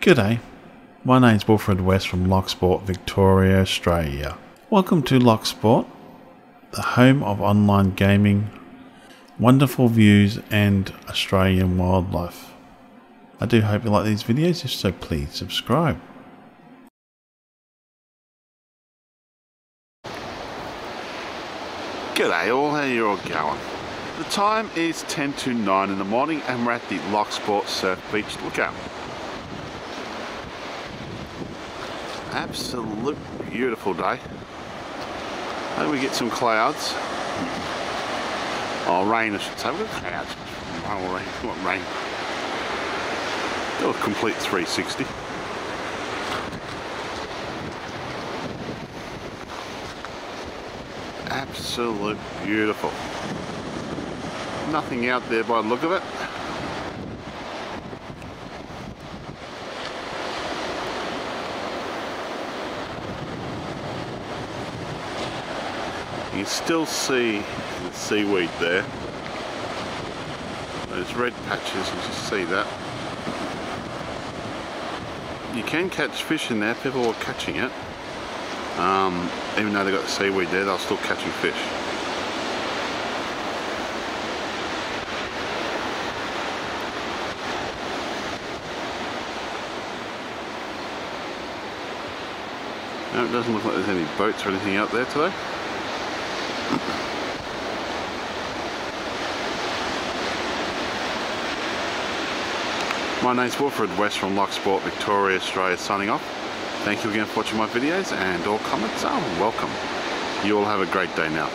G'day, my name's Wilfred West from Loch Sport, Victoria, Australia. Welcome to Loch Sport, the home of online gaming, wonderful views, and Australian wildlife. I do hope you like these videos, if so, please subscribe. G'day all, how you all going? The time is 10 to 9 in the morning and we're at the Loch Sport Surf Beach Lookout. Absolute beautiful day. Hope we get some clouds. Oh, rain I should say. We've got clouds. Oh, rain. What rain? Do a complete 360. Absolute beautiful. Nothing out there by the look of it. You can still see the seaweed there. Those red patches, you just see that. You can catch fish in there, people are catching it. Um, even though they've got the seaweed there, they're still catching fish. No, it doesn't look like there's any boats or anything out there today. My name's Wilfred West from Loch Sport, Victoria, Australia, signing off. Thank you again for watching my videos and all comments are welcome. You all have a great day now.